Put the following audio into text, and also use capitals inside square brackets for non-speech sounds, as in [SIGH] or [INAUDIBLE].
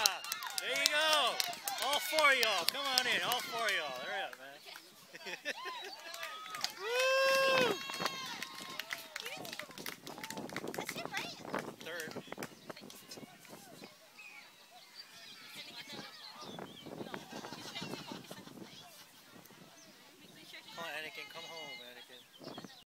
There you go. All four y'all. Come on in. All four y'all. Hurry up, man. [LAUGHS] Third. Come on, Anakin. Come home, Anakin.